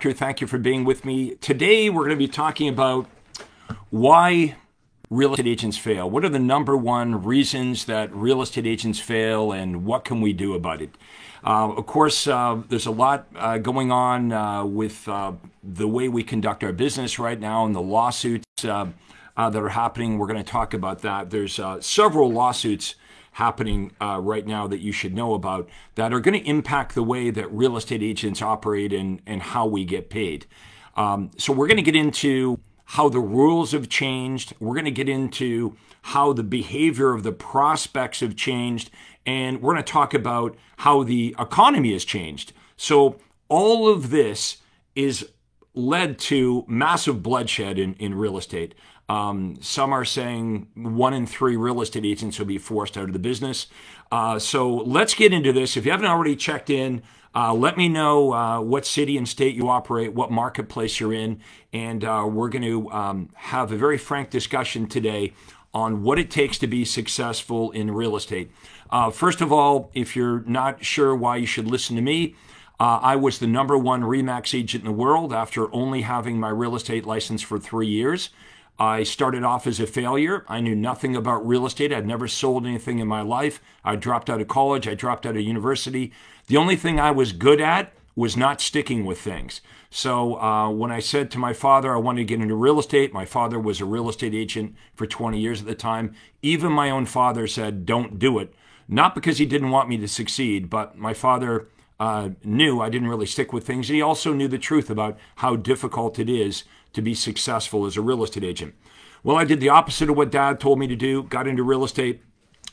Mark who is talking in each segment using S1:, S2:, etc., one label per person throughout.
S1: Proctor. Thank you for being with me. Today, we're going to be talking about why real estate agents fail. What are the number one reasons that real estate agents fail, and what can we do about it? Uh, of course, uh, there's a lot uh, going on uh, with uh, the way we conduct our business right now and the lawsuits uh, that are happening. We're going to talk about that. There's several lawsuits happening uh, right now that you should know about that are going to impact the way that real estate agents operate and, and how we get paid. Um, so, we're going to get into how the rules have changed. We're going to get into how the behavior of the prospects have changed. And we're going to talk about how the economy has changed. So, all of this is led to massive bloodshed in, in real estate. Um, some are saying one in three real estate agents will be forced out of the business. Uh, so let's get into this. If you haven't already checked in, uh, let me know uh, what city and state you operate, what marketplace you're in, and uh, we're going to um, have a very frank discussion today on what it takes to be successful in real estate. Uh, first of all, if you're not sure why you should listen to me, uh, I was the number one REMAX agent in the world after only having my real estate license for three years. I started off as a failure. I knew nothing about real estate. I'd never sold anything in my life. I dropped out of college. I dropped out of university. The only thing I was good at was not sticking with things. So uh, when I said to my father I wanted to get into real estate, my father was a real estate agent for 20 years at the time. Even my own father said, don't do it. Not because he didn't want me to succeed, but my father uh, knew I didn't really stick with things. And he also knew the truth about how difficult it is to be successful as a real estate agent. Well, I did the opposite of what dad told me to do, got into real estate.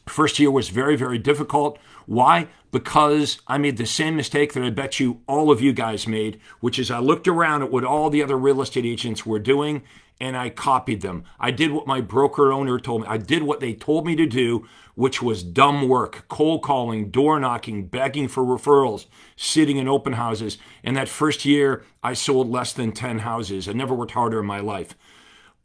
S1: First year was very, very difficult. Why? Because I made the same mistake that I bet you all of you guys made, which is I looked around at what all the other real estate agents were doing and I copied them. I did what my broker owner told me. I did what they told me to do, which was dumb work, cold calling, door knocking, begging for referrals, sitting in open houses. And that first year, I sold less than 10 houses. I never worked harder in my life.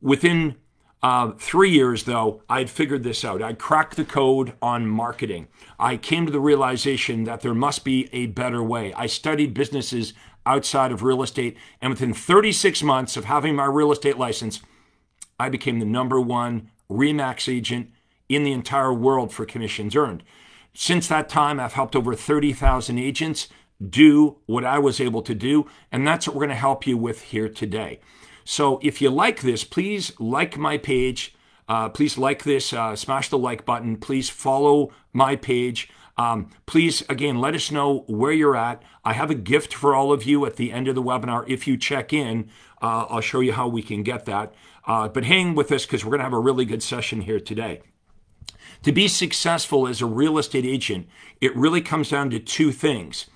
S1: Within uh, three years, though, I'd figured this out. I cracked the code on marketing. I came to the realization that there must be a better way. I studied businesses outside of real estate. And within 36 months of having my real estate license, I became the number one REMAX agent in the entire world for commissions earned. Since that time, I've helped over 30,000 agents do what I was able to do. And that's what we're going to help you with here today. So if you like this, please like my page. Uh, please like this, uh, smash the like button. Please follow my page. Um, please, again, let us know where you're at. I have a gift for all of you at the end of the webinar. If you check in, uh, I'll show you how we can get that. Uh, but hang with us because we're going to have a really good session here today. To be successful as a real estate agent, it really comes down to two things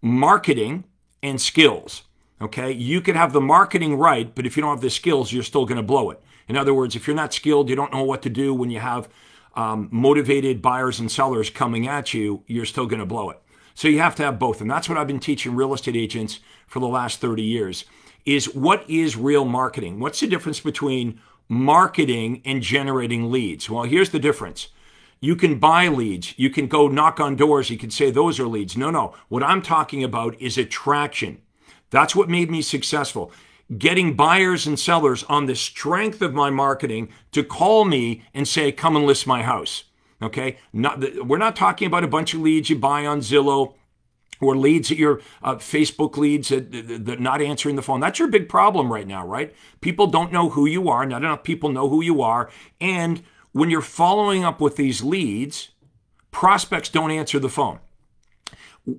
S1: marketing and skills. Okay, you can have the marketing right, but if you don't have the skills, you're still going to blow it. In other words, if you're not skilled, you don't know what to do when you have um, motivated buyers and sellers coming at you, you're still going to blow it. So you have to have both. And that's what I've been teaching real estate agents for the last 30 years is what is real marketing? What's the difference between marketing and generating leads? Well, here's the difference. You can buy leads. You can go knock on doors. You can say those are leads. No, no. What I'm talking about is attraction. That's what made me successful getting buyers and sellers on the strength of my marketing to call me and say, come and list my house. Okay. Not, we're not talking about a bunch of leads you buy on Zillow or leads at your uh, Facebook leads that, that, that not answering the phone. That's your big problem right now, right? People don't know who you are. Not enough people know who you are. And when you're following up with these leads, prospects don't answer the phone.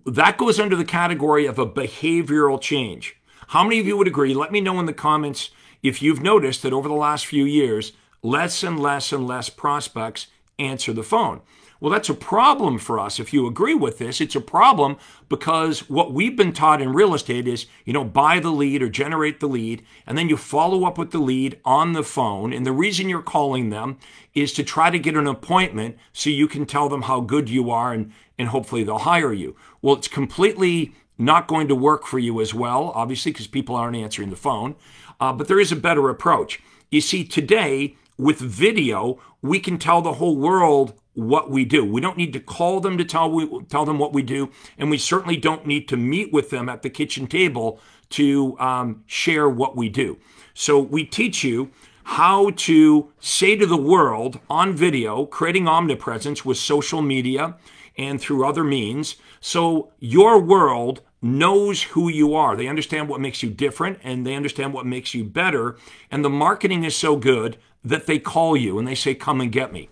S1: That goes under the category of a behavioral change. How many of you would agree? Let me know in the comments if you've noticed that over the last few years, less and less and less prospects answer the phone. Well, that's a problem for us. If you agree with this, it's a problem because what we've been taught in real estate is, you know, buy the lead or generate the lead, and then you follow up with the lead on the phone. And the reason you're calling them is to try to get an appointment so you can tell them how good you are and, and hopefully they'll hire you. Well, it's completely not going to work for you as well, obviously, because people aren't answering the phone. Uh, but there is a better approach. You see, today with video, we can tell the whole world what we do. We don't need to call them to tell we tell them what we do, and we certainly don't need to meet with them at the kitchen table to um, share what we do. So we teach you how to say to the world on video, creating omnipresence with social media and through other means. So your world knows who you are. They understand what makes you different and they understand what makes you better. And the marketing is so good that they call you and they say, Come and get me.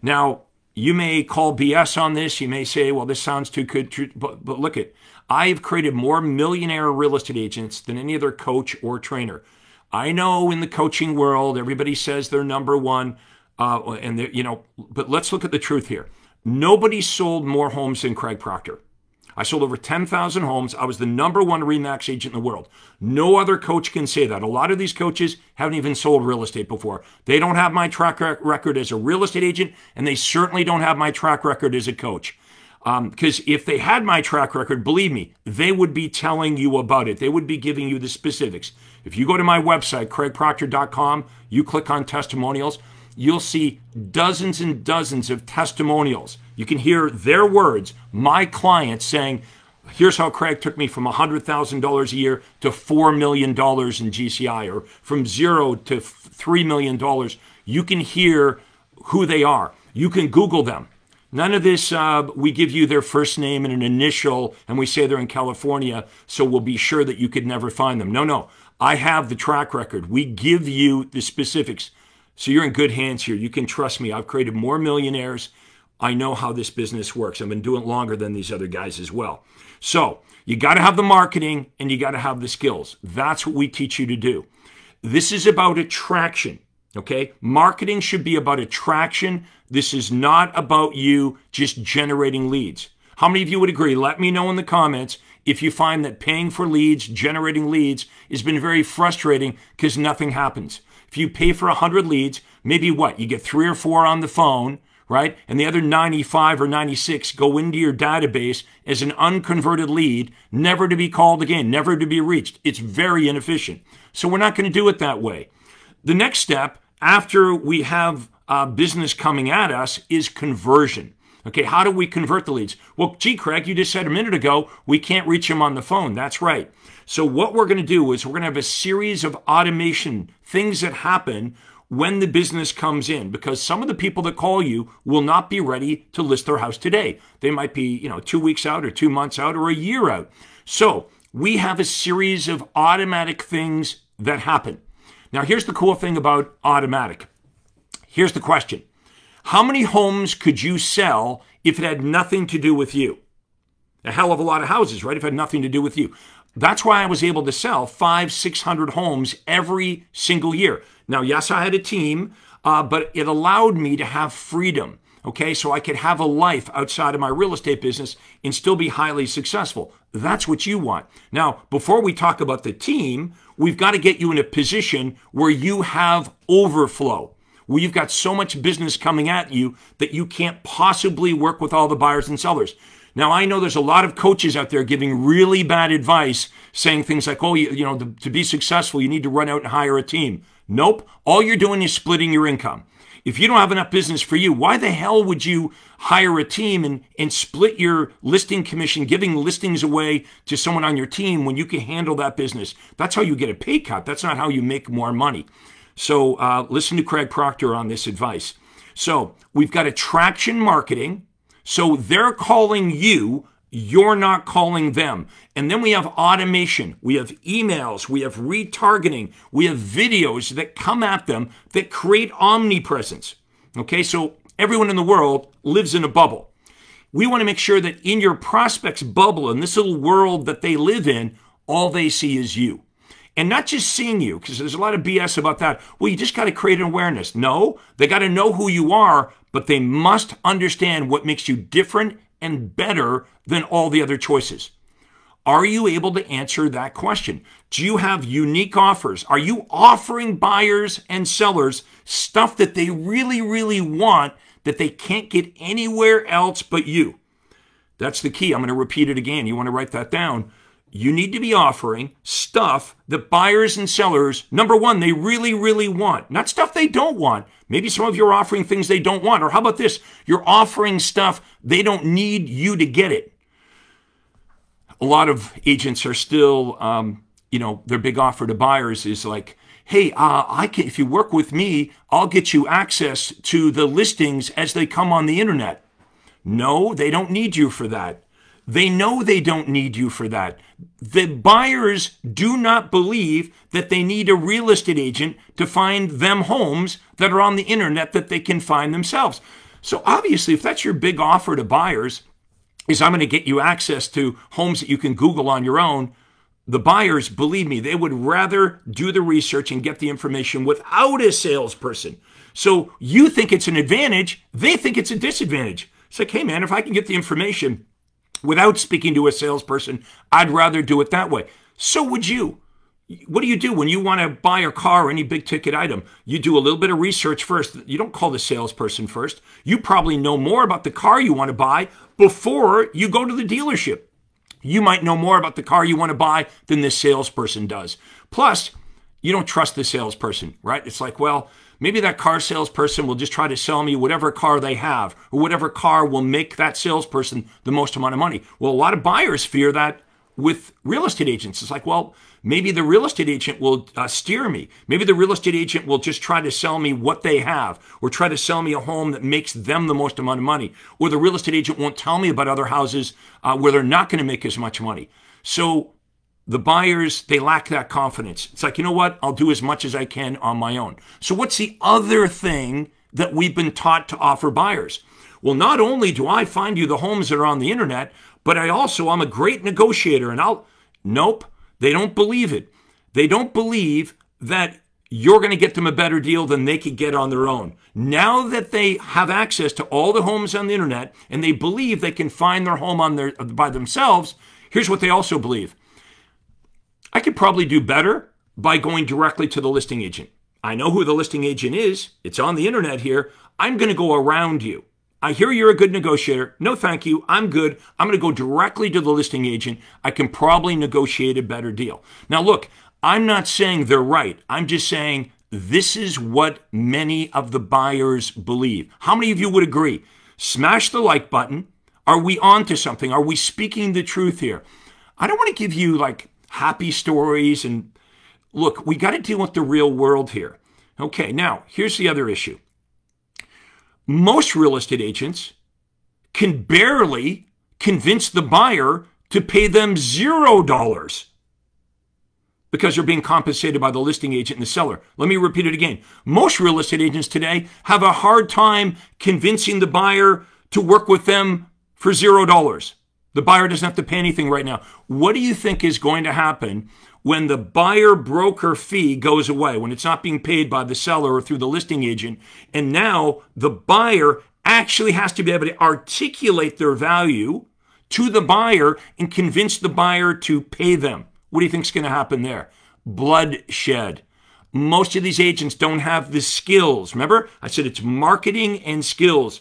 S1: Now, you may call BS on this. You may say, well, this sounds too good. But, but look at, I've created more millionaire real estate agents than any other coach or trainer. I know in the coaching world, everybody says they're number one. Uh, and you know, but let's look at the truth here. Nobody sold more homes than Craig Proctor. I sold over 10,000 homes. I was the number one REMAX agent in the world. No other coach can say that. A lot of these coaches haven't even sold real estate before. They don't have my track record as a real estate agent, and they certainly don't have my track record as a coach. Because um, if they had my track record, believe me, they would be telling you about it. They would be giving you the specifics. If you go to my website, craigproctor.com, you click on testimonials, you'll see dozens and dozens of testimonials you can hear their words, my clients saying, here's how Craig took me from $100,000 a year to $4 million in GCI or from zero to $3 million. You can hear who they are. You can Google them. None of this, uh, we give you their first name and an initial, and we say they're in California, so we'll be sure that you could never find them. No, no. I have the track record. We give you the specifics. So you're in good hands here. You can trust me. I've created more millionaires I know how this business works. I've been doing it longer than these other guys as well. So you got to have the marketing and you got to have the skills. That's what we teach you to do. This is about attraction. Okay. Marketing should be about attraction. This is not about you just generating leads. How many of you would agree? Let me know in the comments if you find that paying for leads, generating leads, has been very frustrating because nothing happens. If you pay for 100 leads, maybe what? You get three or four on the phone right? And the other 95 or 96 go into your database as an unconverted lead, never to be called again, never to be reached. It's very inefficient. So we're not going to do it that way. The next step after we have uh, business coming at us is conversion. Okay, how do we convert the leads? Well, gee, Craig, you just said a minute ago we can't reach them on the phone. That's right. So, what we're going to do is we're going to have a series of automation things that happen when the business comes in because some of the people that call you will not be ready to list their house today. They might be, you know, 2 weeks out or 2 months out or a year out. So, we have a series of automatic things that happen. Now, here's the cool thing about automatic. Here's the question. How many homes could you sell if it had nothing to do with you? A hell of a lot of houses, right? If it had nothing to do with you. That's why I was able to sell five, 600 homes every single year. Now, yes, I had a team, uh, but it allowed me to have freedom. Okay, so I could have a life outside of my real estate business and still be highly successful. That's what you want. Now, before we talk about the team, we've got to get you in a position where you have overflow, where you've got so much business coming at you that you can't possibly work with all the buyers and sellers. Now, I know there's a lot of coaches out there giving really bad advice, saying things like, oh, you, you know, to, to be successful, you need to run out and hire a team. Nope. All you're doing is splitting your income. If you don't have enough business for you, why the hell would you hire a team and, and split your listing commission, giving listings away to someone on your team when you can handle that business? That's how you get a pay cut. That's not how you make more money. So uh, listen to Craig Proctor on this advice. So we've got attraction marketing. So they're calling you, you're not calling them. And then we have automation, we have emails, we have retargeting, we have videos that come at them that create omnipresence. Okay, so everyone in the world lives in a bubble. We want to make sure that in your prospect's bubble, in this little world that they live in, all they see is you. And not just seeing you, because there's a lot of BS about that. Well, you just got to create an awareness. No, they got to know who you are, but they must understand what makes you different and better than all the other choices. Are you able to answer that question? Do you have unique offers? Are you offering buyers and sellers stuff that they really, really want that they can't get anywhere else but you? That's the key. I'm going to repeat it again. You want to write that down you need to be offering stuff that buyers and sellers, number one, they really, really want. Not stuff they don't want. Maybe some of you are offering things they don't want. Or how about this? You're offering stuff they don't need you to get it. A lot of agents are still um, you know, their big offer to buyers is like, hey, uh, I can, if you work with me, I'll get you access to the listings as they come on the internet. No, they don't need you for that. They know they don't need you for that. The buyers do not believe that they need a real estate agent to find them homes that are on the internet that they can find themselves. So obviously, if that's your big offer to buyers, is I'm going to get you access to homes that you can Google on your own. The buyers, believe me, they would rather do the research and get the information without a salesperson. So you think it's an advantage, they think it's a disadvantage. It's like, hey man, if I can get the information without speaking to a salesperson, I'd rather do it that way. So would you. What do you do when you want to buy a car or any big ticket item? You do a little bit of research first. You don't call the salesperson first. You probably know more about the car you want to buy before you go to the dealership. You might know more about the car you want to buy than this salesperson does. Plus, you don't trust the salesperson, right? It's like, well, Maybe that car salesperson will just try to sell me whatever car they have or whatever car will make that salesperson the most amount of money. Well, a lot of buyers fear that with real estate agents. It's like, well, maybe the real estate agent will uh, steer me. Maybe the real estate agent will just try to sell me what they have or try to sell me a home that makes them the most amount of money. Or the real estate agent won't tell me about other houses uh, where they're not going to make as much money. So the buyers, they lack that confidence. It's like, you know what? I'll do as much as I can on my own. So, what's the other thing that we've been taught to offer buyers? Well, not only do I find you the homes that are on the internet, but I also, I'm a great negotiator and I'll, nope, they don't believe it. They don't believe that you're going to get them a better deal than they could get on their own. Now that they have access to all the homes on the internet and they believe they can find their home on their by themselves, here's what they also believe. I could probably do better by going directly to the listing agent. I know who the listing agent is. It's on the internet here. I'm going to go around you. I hear you're a good negotiator. No, thank you. I'm good. I'm going to go directly to the listing agent. I can probably negotiate a better deal. Now, look, I'm not saying they're right. I'm just saying this is what many of the buyers believe. How many of you would agree? Smash the like button. Are we on to something? Are we speaking the truth here? I don't want to give you like happy stories. And look, we got to deal with the real world here. Okay, now here's the other issue. Most real estate agents can barely convince the buyer to pay them zero dollars because they're being compensated by the listing agent and the seller. Let me repeat it again. Most real estate agents today have a hard time convincing the buyer to work with them for zero dollars. The buyer doesn't have to pay anything right now. What do you think is going to happen when the buyer broker fee goes away, when it's not being paid by the seller or through the listing agent? And now the buyer actually has to be able to articulate their value to the buyer and convince the buyer to pay them. What do you think is going to happen there? Bloodshed. Most of these agents don't have the skills. Remember, I said it's marketing and skills.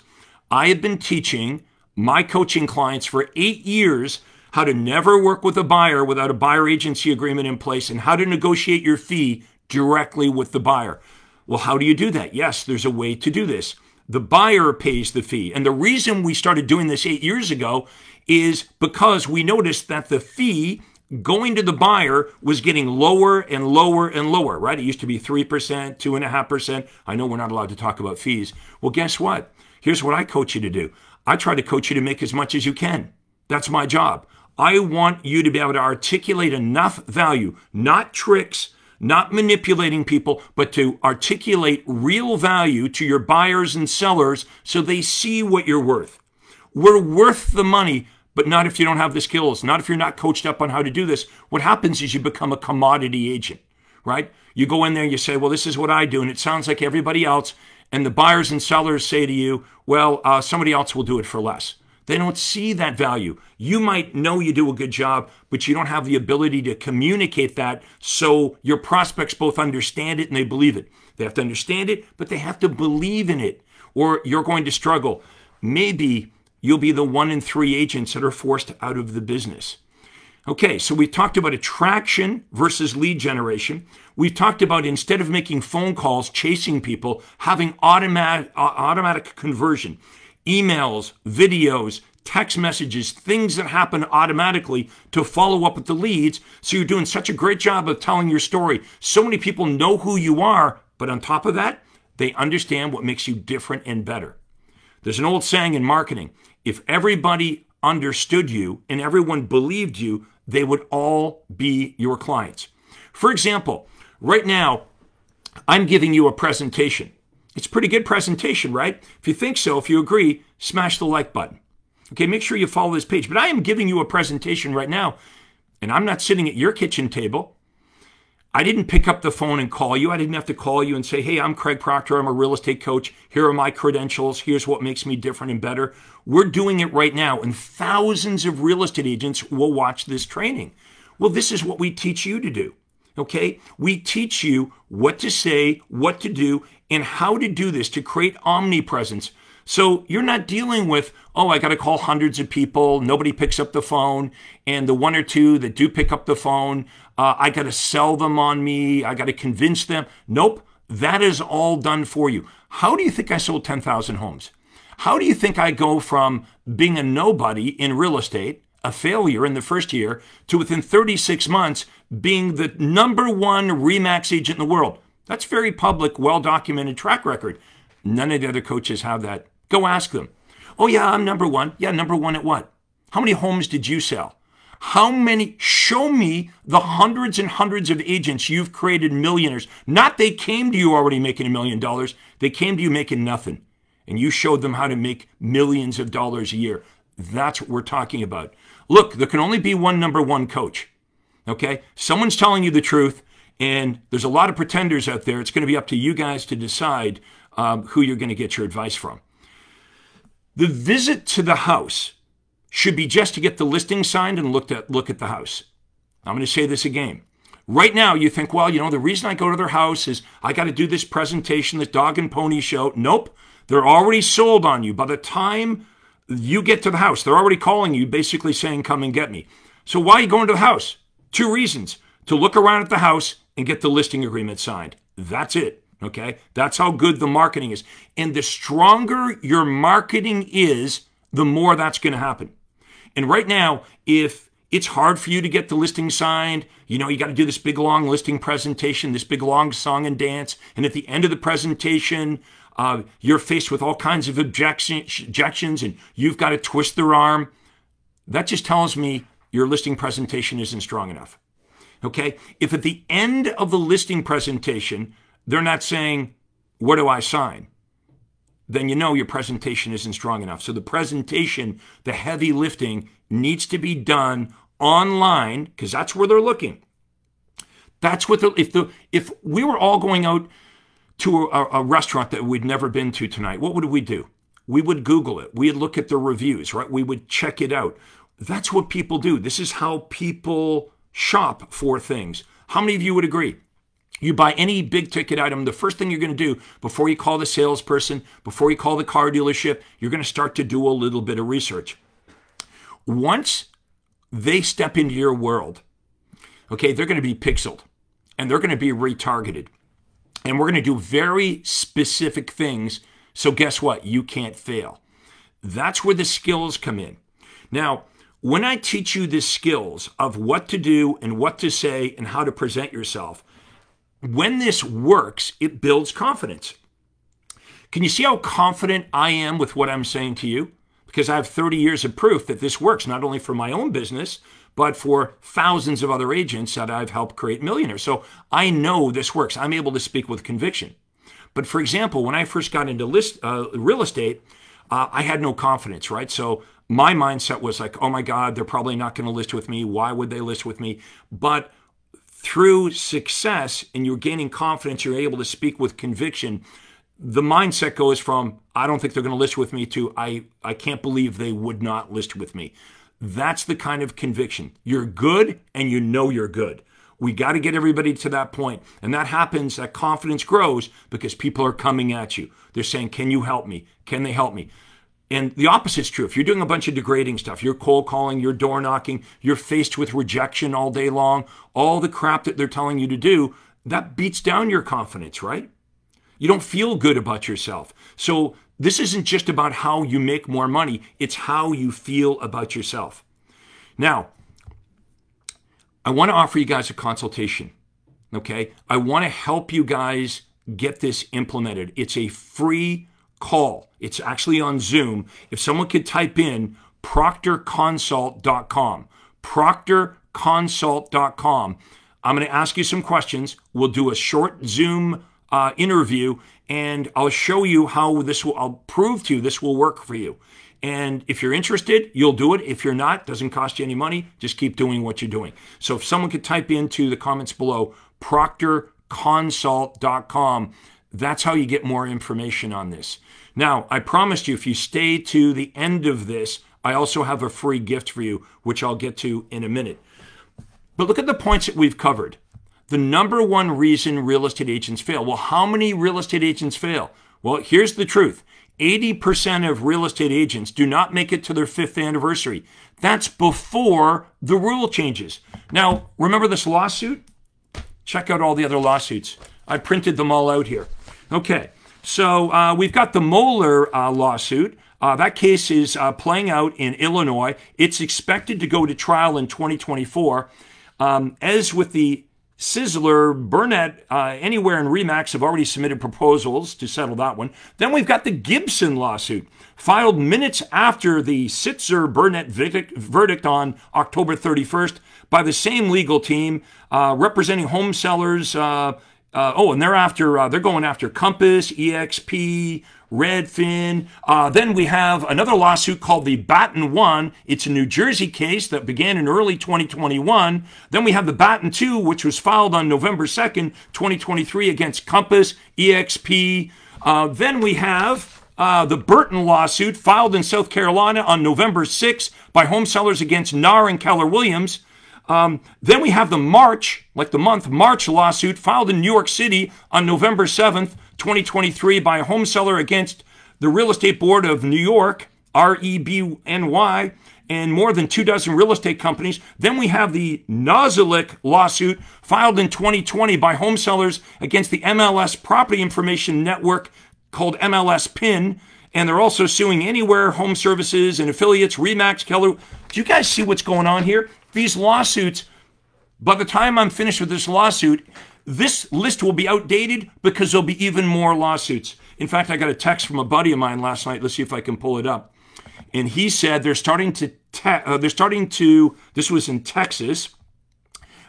S1: I have been teaching my coaching clients for eight years how to never work with a buyer without a buyer agency agreement in place and how to negotiate your fee directly with the buyer. Well, how do you do that? Yes, there's a way to do this. The buyer pays the fee. And the reason we started doing this eight years ago is because we noticed that the fee going to the buyer was getting lower and lower and lower, right? It used to be 3%, 2.5%. I know we're not allowed to talk about fees. Well, guess what? Here's what I coach you to do I try to coach you to make as much as you can. That's my job. I want you to be able to articulate enough value, not tricks, not manipulating people, but to articulate real value to your buyers and sellers so they see what you're worth. We're worth the money, but not if you don't have the skills, not if you're not coached up on how to do this. What happens is you become a commodity agent, right? You go in there and you say, well, this is what I do, and it sounds like everybody else, and the buyers and sellers say to you, well, uh, somebody else will do it for less. They don't see that value. You might know you do a good job, but you don't have the ability to communicate that so your prospects both understand it and they believe it. They have to understand it, but they have to believe in it, or you're going to struggle. Maybe you'll be the one in three agents that are forced out of the business. Okay, so we talked about attraction versus lead generation. We've talked about instead of making phone calls, chasing people, having automatic, automatic conversion, emails, videos, text messages, things that happen automatically to follow up with the leads. So you're doing such a great job of telling your story. So many people know who you are, but on top of that, they understand what makes you different and better. There's an old saying in marketing if everybody understood you and everyone believed you, they would all be your clients. For example, right now, I'm giving you a presentation. It's a pretty good presentation, right? If you think so, if you agree, smash the like button. Okay, make sure you follow this page. But I am giving you a presentation right now, and I'm not sitting at your kitchen table. I didn't pick up the phone and call you. I didn't have to call you and say, hey, I'm Craig Proctor. I'm a real estate coach. Here are my credentials. Here's what makes me different and better. We're doing it right now, and thousands of real estate agents will watch this training. Well, this is what we teach you to do. Okay? We teach you what to say, what to do, and how to do this to create omnipresence. So you're not dealing with, oh, I got to call hundreds of people, nobody picks up the phone, and the one or two that do pick up the phone, uh, I got to sell them on me, I got to convince them. Nope, that is all done for you. How do you think I sold 10,000 homes? How do you think I go from being a nobody in real estate, a failure in the first year, to within 36 months being the number one REMAX agent in the world? That's very public, well documented track record. None of the other coaches have that. Go ask them. Oh, yeah, I'm number one. Yeah, number one at what? How many homes did you sell? How many? Show me the hundreds and hundreds of agents you've created millionaires. Not they came to you already making a million dollars, they came to you making nothing. And you showed them how to make millions of dollars a year. That's what we're talking about. Look, there can only be one number one coach. Okay? Someone's telling you the truth, and there's a lot of pretenders out there. It's going to be up to you guys to decide um, who you're going to get your advice from. The visit to the house should be just to get the listing signed and look at look at the house. I'm going to say this again. Right now, you think, well, you know, the reason I go to their house is I got to do this presentation, this dog and pony show. Nope. They're already sold on you. By the time you get to the house, they're already calling you, basically saying, come and get me. So why are you going to the house? Two reasons. To look around at the house and get the listing agreement signed. That's it. Okay. That's how good the marketing is. And the stronger your marketing is, the more that's going to happen. And right now, if it's hard for you to get the listing signed, you know, you got to do this big long listing presentation, this big long song and dance. And at the end of the presentation, uh, you're faced with all kinds of objection, objections and you've got to twist their arm. That just tells me your listing presentation isn't strong enough. Okay. If at the end of the listing presentation, they're not saying, Where do I sign? Then you know your presentation isn't strong enough. So the presentation, the heavy lifting, needs to be done online because that's where they're looking. That's what the if the if we were all going out to a, a restaurant that we'd never been to tonight, what would we do? We would Google it. We'd look at the reviews, right? We would check it out. That's what people do. This is how people shop for things. How many of you would agree? You buy any big ticket item, the first thing you're going to do before you call the salesperson, before you call the car dealership, you're going to start to do a little bit of research. Once they step into your world, okay, they're going to be pixeled and they're going to be retargeted. And we're going to do very specific things. So, guess what? You can't fail. That's where the skills come in. Now, when I teach you the skills of what to do and what to say and how to present yourself, when this works, it builds confidence. Can you see how confident I am with what I'm saying to you? Because I have 30 years of proof that this works, not only for my own business, but for thousands of other agents that I've helped create millionaires. So I know this works. I'm able to speak with conviction. But for example, when I first got into list, uh, real estate, uh, I had no confidence, right? So my mindset was like, oh my God, they're probably not going to list with me. Why would they list with me? But through success and you're gaining confidence, you're able to speak with conviction. The mindset goes from, I don't think they're going to list with me to, I, I can't believe they would not list with me. That's the kind of conviction. You're good and you know you're good. We got to get everybody to that point. And that happens, that confidence grows because people are coming at you. They're saying, Can you help me? Can they help me? And the opposite is true. If you're doing a bunch of degrading stuff, you're cold calling, you're door knocking, you're faced with rejection all day long, all the crap that they're telling you to do, that beats down your confidence, right? You don't feel good about yourself. So this isn't just about how you make more money, it's how you feel about yourself. Now, I want to offer you guys a consultation. Okay. I want to help you guys get this implemented. It's a free call. It's actually on Zoom. If someone could type in proctorconsult.com, proctorconsult.com, I'm going to ask you some questions. We'll do a short Zoom uh, interview and I'll show you how this will, I'll prove to you this will work for you. And if you're interested, you'll do it. If you're not, doesn't cost you any money. Just keep doing what you're doing. So if someone could type into the comments below, proctorconsult.com, that's how you get more information on this. Now, I promised you if you stay to the end of this, I also have a free gift for you, which I'll get to in a minute. But look at the points that we've covered. The number one reason real estate agents fail. Well, how many real estate agents fail? Well, here's the truth 80% of real estate agents do not make it to their fifth anniversary. That's before the rule changes. Now, remember this lawsuit? Check out all the other lawsuits. I printed them all out here. Okay, so uh, we've got the Moeller uh, lawsuit. Uh, that case is uh, playing out in Illinois. It's expected to go to trial in 2024. Um, as with the Sitzer, Burnett, uh, Anywhere, and Remax have already submitted proposals to settle that one. Then we've got the Gibson lawsuit, filed minutes after the Sitzer Burnett verdict, verdict on October 31st by the same legal team uh, representing home sellers. Uh, oh, and they're after uh, they're going after Compass, EXP, Redfin. Uh, then we have another lawsuit called the Batton 1. It's a New Jersey case that began in early 2021. Then we have the Batton 2, which was filed on November 2nd, 2023 against Compass, EXP. Uh, then we have uh, the Burton lawsuit filed in South Carolina on November 6th by home sellers against NAR and Keller Williams. Um, then we have the March, like the month March lawsuit filed in New York City on November 7th, 2023 by a home seller against the Real Estate Board of New York, REBNY, and more than two dozen real estate companies. Then we have the Nosalek lawsuit filed in 2020 by home sellers against the MLS Property Information Network called MLS PIN. And they're also suing Anywhere Home Services and affiliates, Remax, Keller. Do you guys see what's going on here? These lawsuits, by the time I'm finished with this lawsuit, this list will be outdated because there'll be even more lawsuits. In fact, I got a text from a buddy of mine last night. Let's see if I can pull it up. And he said they're starting to uh, they're starting to this was in Texas.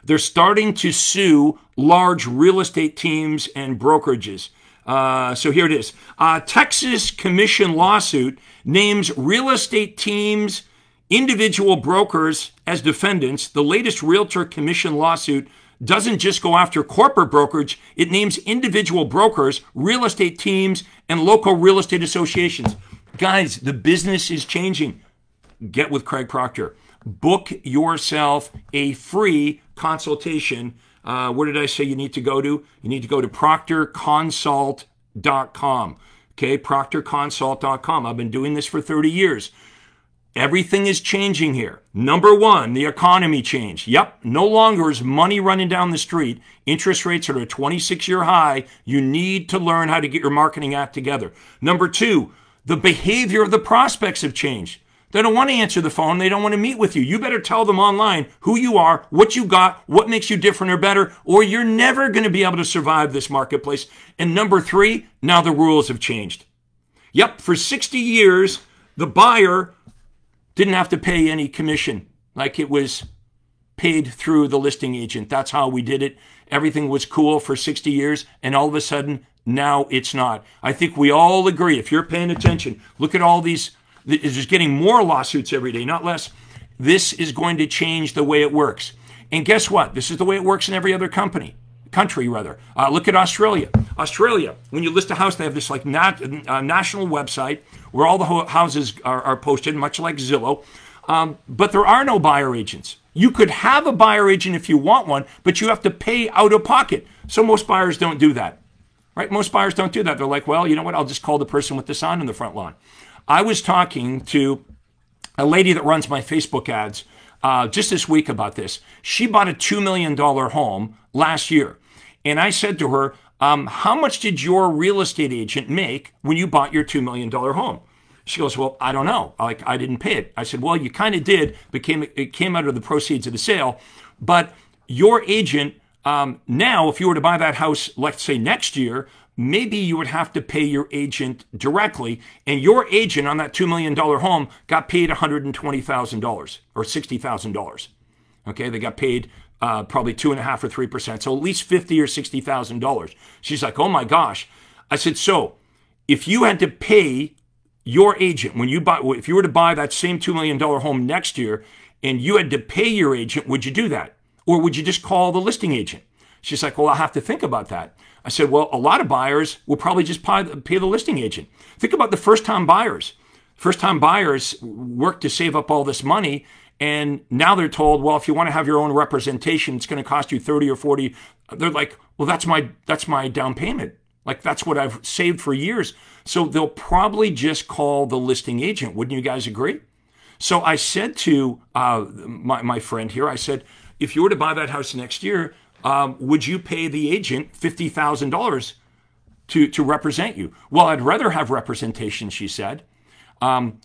S1: They're starting to sue large real estate teams and brokerages. Uh, so here it is. Uh, Texas Commission lawsuit names real estate teams, individual brokers as defendants. The latest Realtor Commission lawsuit doesn't just go after corporate brokerage, it names individual brokers, real estate teams, and local real estate associations. Guys, the business is changing. Get with Craig Proctor. Book yourself a free consultation. Uh, where did I say you need to go to? You need to go to proctorconsult.com. Okay, proctorconsult.com. I've been doing this for 30 years. Everything is changing here. Number one, the economy changed. Yep, no longer is money running down the street. Interest rates are at a 26 year high. You need to learn how to get your marketing act together. Number two, the behavior of the prospects have changed. They don't want to answer the phone. They don't want to meet with you. You better tell them online who you are, what you got, what makes you different or better, or you're never going to be able to survive this marketplace. And number three, now the rules have changed. Yep, for 60 years, the buyer didn't have to pay any commission, like it was paid through the listing agent. That's how we did it. Everything was cool for 60 years, and all of a sudden, now it's not. I think we all agree. If you're paying attention, look at all these. There's getting more lawsuits every day, not less. This is going to change the way it works. And guess what? This is the way it works in every other company country rather. Uh, look at Australia. Australia, when you list a house, they have this like nat- uh, national website where all the ho- houses are, are, posted, much like Zillow. Um, but there are no buyer agents. You could have a buyer agent if you want one, but you have to pay out of pocket. So most buyers don't do that, right? Most buyers don't do that. They're like, well, you know what? I'll just call the person with the sign on the front lawn. I was talking to a lady that runs my Facebook ads uh, just this week about this. She bought a $2 million home last year. And I said to her, um, how much did your real estate agent make when you bought your $2 million home? She goes, well, I don't know. Like, I didn't pay it. I said, well, you kind of did, but came, it came out of the proceeds of the sale. But your agent, um, now, if you were to buy that house, let's say next year, maybe you would have to pay your agent directly. And your agent on that $2 million home got paid $120,000 or $60,000. Okay, they got paid uh, probably two and a half or three percent, so at least fifty or sixty thousand dollars. She's like, "Oh my gosh!" I said, "So, if you had to pay your agent when you buy, if you were to buy that same two million dollar home next year, and you had to pay your agent, would you do that, or would you just call the listing agent?" She's like, "Well, I'll have to think about that." I said, "Well, a lot of buyers will probably just pay, the listing agent. Think about the first time buyers." First time buyers work to save up all this money and now they're told, well, if you want to have your own representation, it's going to cost you 30 or 40. They're like, well, that's my that's my down payment. Like that's what I've saved for years. So they'll probably just call the listing agent. Wouldn't you guys agree? So I said to uh, my, my friend here, I said, if you were to buy that house next year, um, would you pay the agent $50,000 to, to represent you? Well, I'd rather have representation, she said. Um,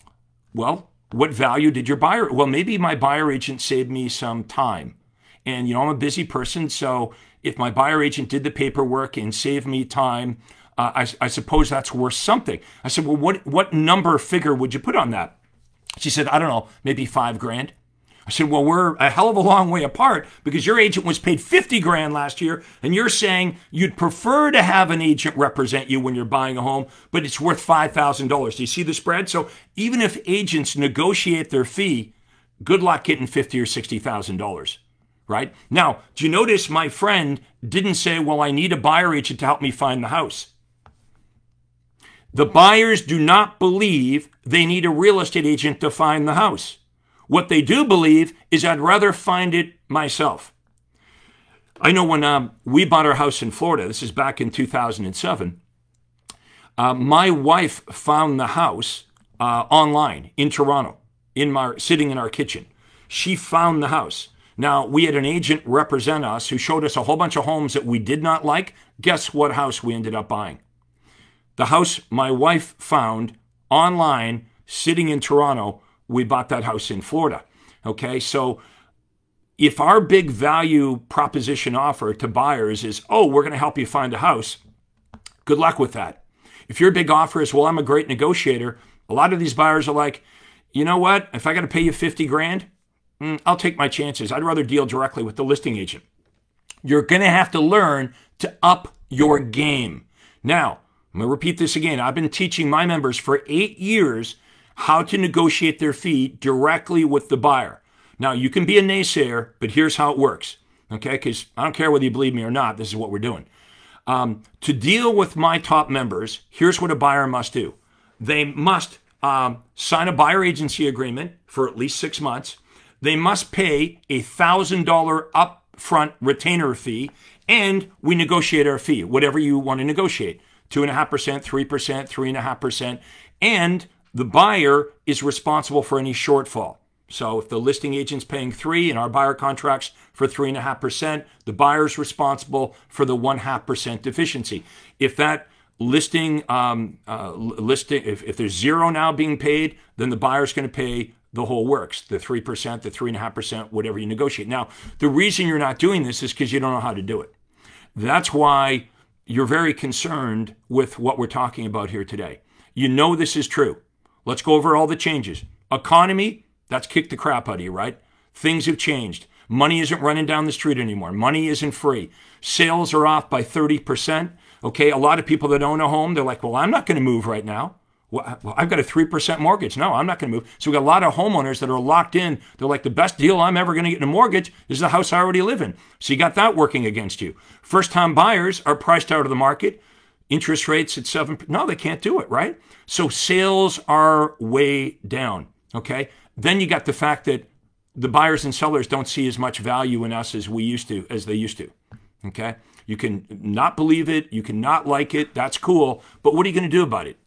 S1: well, what value did your buyer? Well, maybe my buyer agent saved me some time. And, you know, I'm a busy person. So if my buyer agent did the paperwork and saved me time, uh, I, I suppose that's worth something. I said, well, what, what number figure would you put on that? She said, I don't know, maybe five grand. I said, well, we're a hell of a long way apart because your agent was paid 50 grand last year and you're saying you'd prefer to have an agent represent you when you're buying a home, but it's worth $5,000. Do you see the spread? So even if agents negotiate their fee, good luck getting 50 or $60,000, right? Now, do you notice my friend didn't say, well, I need a buyer agent to help me find the house. The buyers do not believe they need a real estate agent to find the house. What they do believe is I'd rather find it myself. I know when um, we bought our house in Florida, this is back in 2007, uh, my wife found the house uh, online in Toronto, in my, sitting in our kitchen. She found the house. Now, we had an agent represent us who showed us a whole bunch of homes that we did not like. Guess what house we ended up buying? The house my wife found online, sitting in Toronto, we bought that house in Florida. Okay, so if our big value proposition offer to buyers is, oh, we're going to help you find a house, good luck with that. If your big offer is, well, I'm a great negotiator, a lot of these buyers are like, you know what? If I got to pay you 50 grand, mm, I'll take my chances. I'd rather deal directly with the listing agent. You're going to have to learn to up your game. Now, I'm going to repeat this again. I've been teaching my members for eight years how to negotiate their fee directly with the buyer. Now, you can be a naysayer, but here's how it works. Okay, because I don't care whether you believe me or not, this is what we're doing. Um, to deal with my top members, here's what a buyer must do they must um, sign a buyer agency agreement for at least six months. They must pay a $1,000 upfront retainer fee, and we negotiate our fee, whatever you want to negotiate 2.5%, 3%, 3.5%. And the buyer is responsible for any shortfall. So if the listing agent's paying three and our buyer contracts for three and a half percent, the buyer's responsible for the one half percent deficiency. If that listing um, uh, listing if, if there's zero now being paid, then the buyer's going to pay the whole works, the three percent, the three and a half percent, whatever you negotiate. Now, the reason you're not doing this is because you don't know how to do it. That's why you're very concerned with what we're talking about here today. You know this is true. Let's go over all the changes. Economy, that's kicked the crap out of you, right? Things have changed. Money isn't running down the street anymore. Money isn't free. Sales are off by 30%. Okay, a lot of people that own a home, they're like, well, I'm not going to move right now. Well, I've got a 3% mortgage. No, I'm not going to move. So we got a lot of homeowners that are locked in. They're like, the best deal I'm ever going to get in a mortgage is the house I already live in. So you got that working against you. First time buyers are priced out of the market interest rates at seven. No, they can't do it, right? So sales are way down. Okay. Then you got the fact that the buyers and sellers don't see as much value in us as we used to, as they used to. Okay. You can not believe it. You can not like it. That's cool. But what are you going to do about it?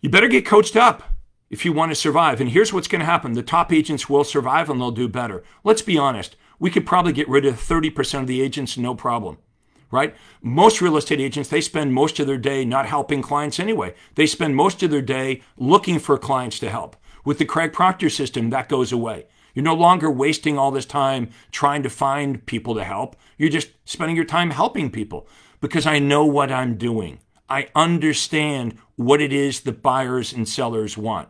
S1: You better get coached up if you want to survive. And here's what's going to happen the top agents will survive and they'll do better. Let's be honest. We could probably get rid of 30% of the agents, no problem right? Most real estate agents, they spend most of their day not helping clients anyway. They spend most of their day looking for clients to help. With the Craig Proctor system, that goes away. You're no longer wasting all this time trying to find people to help. You're just spending your time helping people because I know what I'm doing. I understand what it is that buyers and sellers want.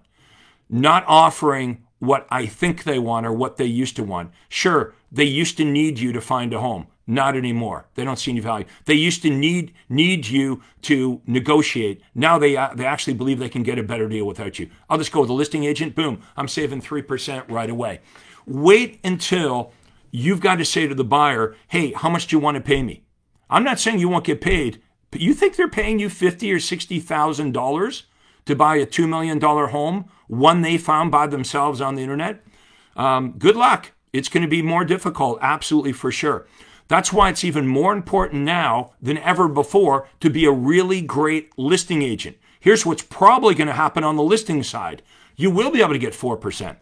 S1: Not offering what I think they want or what they used to want. Sure, they used to need you to find a home. Not anymore. They don't see any value. They used to need need you to negotiate. Now they uh, they actually believe they can get a better deal without you. I'll just go with a listing agent. Boom, I'm saving three percent right away. Wait until you've got to say to the buyer, "Hey, how much do you want to pay me?" I'm not saying you won't get paid, but you think they're paying you fifty or sixty thousand dollars to buy a two million dollar home, one they found by themselves on the internet? Um, good luck. It's going to be more difficult, absolutely for sure. That's why it's even more important now than ever before to be a really great listing agent. Here's what's probably going to happen on the listing side you will be able to get 4%.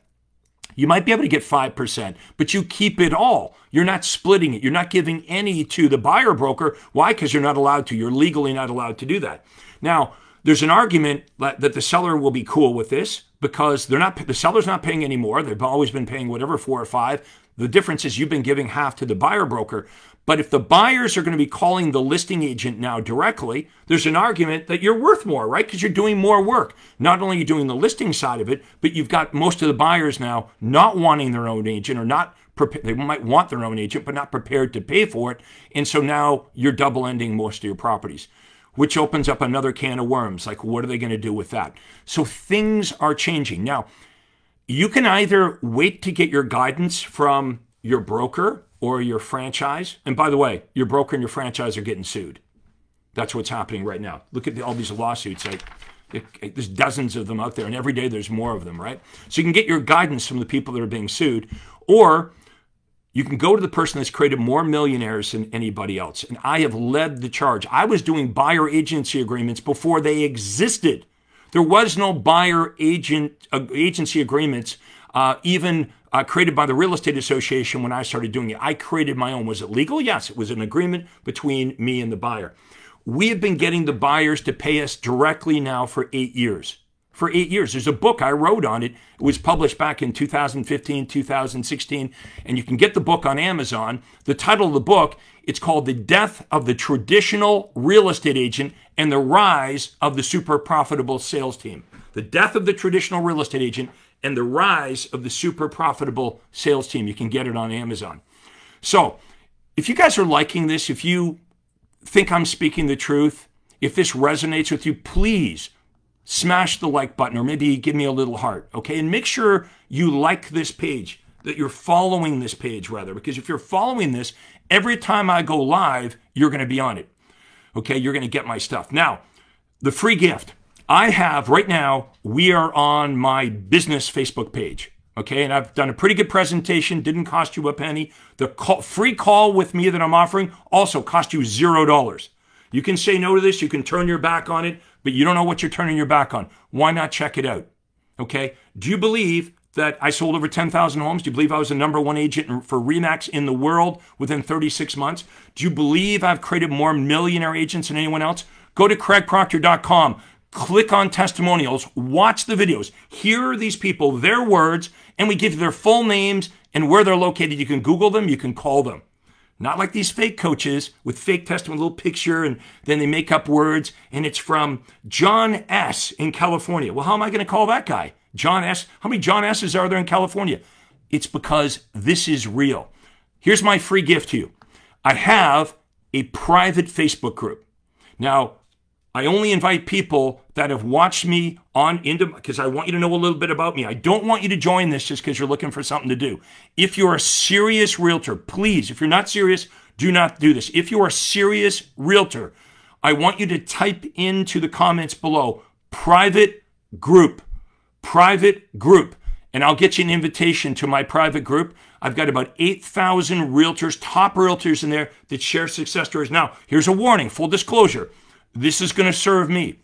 S1: You might be able to get 5%, but you keep it all. You're not splitting it. You're not giving any to the buyer broker. Why? Because you're not allowed to. You're legally not allowed to do that. Now, there's an argument that the seller will be cool with this because they're not the seller's not paying anymore. They've always been paying whatever four or five. The difference is you've been giving half to the buyer broker. But if the buyers are going to be calling the listing agent now directly, there's an argument that you're worth more, right? Because you're doing more work. Not only are you doing the listing side of it, but you've got most of the buyers now not wanting their own agent or not they might want their own agent, but not prepared to pay for it. And so now you're double ending most of your properties, which opens up another can of worms. Like, what are they going to do with that? So things are changing. Now, you can either wait to get your guidance from your broker or your franchise. And by the way, your broker and your franchise are getting sued. That's what's happening right now. Look at the, all these lawsuits. Like, there's dozens of them out there, and every day there's more of them, right? So you can get your guidance from the people that are being sued, or you can go to the person that's created more millionaires than anybody else. And I have led the charge. I was doing buyer agency agreements before they existed. There was no buyer agent uh, agency agreements, uh, even uh, created by the Real Estate Association when I started doing it. I created my own. Was it legal? Yes, it was an agreement between me and the buyer. We have been getting the buyers to pay us directly now for eight years. For eight years. There's a book I wrote on it. It was published back in 2015, 2016, and you can get the book on Amazon. The title of the book, it's called The Death of the Traditional Real Estate Agent and the Rise of the Super Profitable Sales Team. The Death of the Traditional Real Estate Agent and the rise of the super profitable sales team. You can get it on Amazon. So, if you guys are liking this, if you think I'm speaking the truth, if this resonates with you, please smash the like button or maybe give me a little heart, okay? And make sure you like this page, that you're following this page rather, because if you're following this, every time I go live, you're going to be on it, okay? You're going to get my stuff. Now, the free gift. I have right now, we are on my business Facebook page. Okay, and I've done a pretty good presentation, didn't cost you a penny. The call, free call with me that I'm offering also cost you zero dollars. You can say no to this, you can turn your back on it, but you don't know what you're turning your back on. Why not check it out? Okay, do you believe that I sold over 10,000 homes? Do you believe I was the number one agent for REMAX in the world within 36 months? Do you believe I've created more millionaire agents than anyone else? Go to craigproctor.com click on testimonials, watch the videos, hear these people, their words, and we give you their full names and where they're located. You can Google them, you can call them. Not like these fake coaches with fake testimony, a little picture, and then they make up words, and it's from John S. in California. Well, how am I going to call that guy? John S. How many John S's are there in California? It's because this is real. Here's my free gift to you I have a private Facebook group. Now, I only invite people that have watched me on into because I want you to know a little bit about me. I don't want you to join this just because you're looking for something to do. If you're a serious realtor, please, if you're not serious, do not do this. If you're a serious realtor, I want you to type into the comments below private group, private group, and I'll get you an invitation to my private group. I've got about 8,000 realtors, top realtors in there that share success stories. Now, here's a warning, full disclosure. This is going to serve me.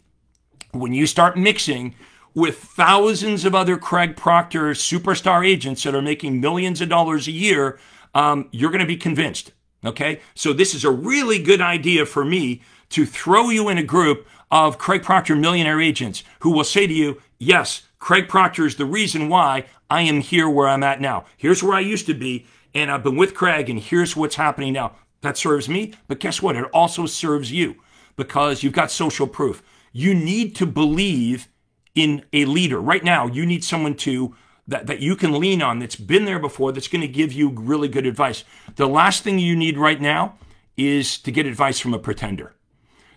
S1: When you start mixing with thousands of other Craig Proctor superstar agents that are making millions of dollars a year, um, you're going to be convinced. Okay. So this is a really good idea for me to throw you in a group of Craig Proctor millionaire agents who will say to you, yes, Craig Proctor is the reason why I am here where I'm at now. Here's where I used to be, and I've been with Craig, and here's what's happening now. That serves me, but guess what? It also serves you because you've got social proof. You need to believe in a leader. Right now, you need someone to that, that you can lean on that's been there before, that's going to give you really good advice. The last thing you need right now is to get advice from a pretender.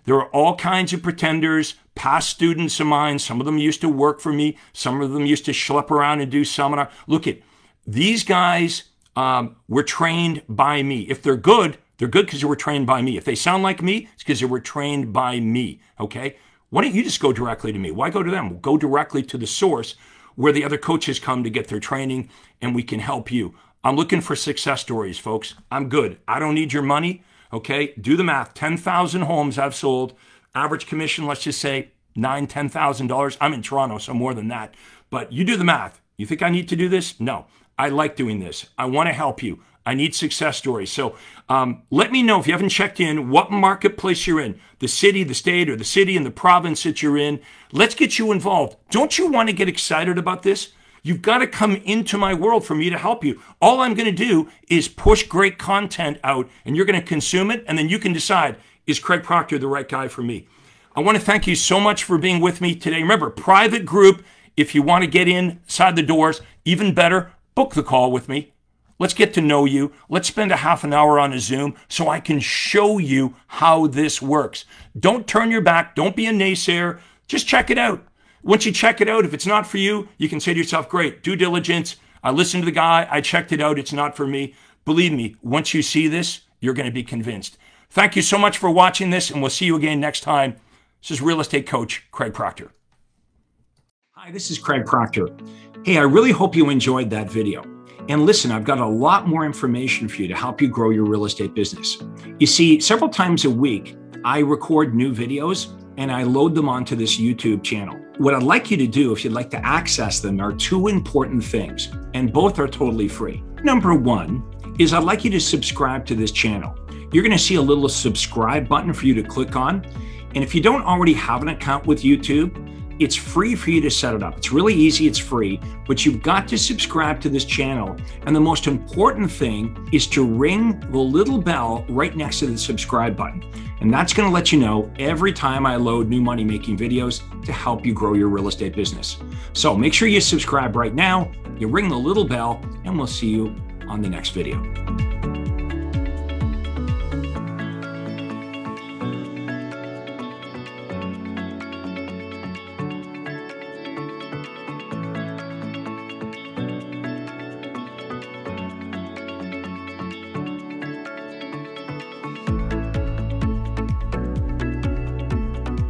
S1: There are all kinds of pretenders, past students of mine. Some of them used to work for me. Some of them used to schlep around and do seminar. Look at these guys um, were trained by me. If they're good, they're good because they were trained by me. If they sound like me, it's because they were trained by me. Okay. Why don't you just go directly to me? Why go to them? Go directly to the source where the other coaches come to get their training and we can help you. I'm looking for success stories, folks. I'm good. I don't need your money. Okay, do the math. 10,000 homes I've sold. Average commission, let's just say nine, ten thousand dollars. I'm in Toronto, so more than that. But you do the math. You think I need to do this? No. I like doing this. I want to help you. I need success stories. So um, let me know if you haven't checked in what marketplace you're in, the city, the state, or the city and the province that you're in. Let's get you involved. Don't you want to get excited about this? You've got to come into my world for me to help you. All I'm going to do is push great content out and you're going to consume it. And then you can decide, is Craig Proctor the right guy for me? I want to thank you so much for being with me today. Remember, private group. If you want to get inside the doors, even better, book the call with me. Let's get to know you. Let's spend a half an hour on a Zoom so I can show you how this works. Don't turn your back. Don't be a naysayer. Just check it out. Once you check it out, if it's not for you, you can say to yourself, great, due diligence. I listened to the guy. I checked it out. It's not for me. Believe me, once you see this, you're going to be convinced. Thank you so much for watching this, and we'll see you again next time. This is real estate coach Craig Proctor. Hi, this is Craig Proctor. Hey, I really hope you enjoyed that video. And listen, I've got a lot more information for you to help you grow your real estate business. You see, several times a week, I record new videos and I load them onto this YouTube channel. What I'd like you to do, if you'd like to access them, are two important things, and both are totally free. Number one is I'd like you to subscribe to this channel. You're going to see a little subscribe button for you to click on. And if you don't already have an account with YouTube, it's free for you to set it up. It's really easy, it's free, but you've got to subscribe to this channel. And the most important thing is to ring the little bell right next to the subscribe button. And that's going to let you know every time I load new money making videos to help you grow your real estate business. So make sure you subscribe right now, you ring the little bell, and we'll see you on the next video.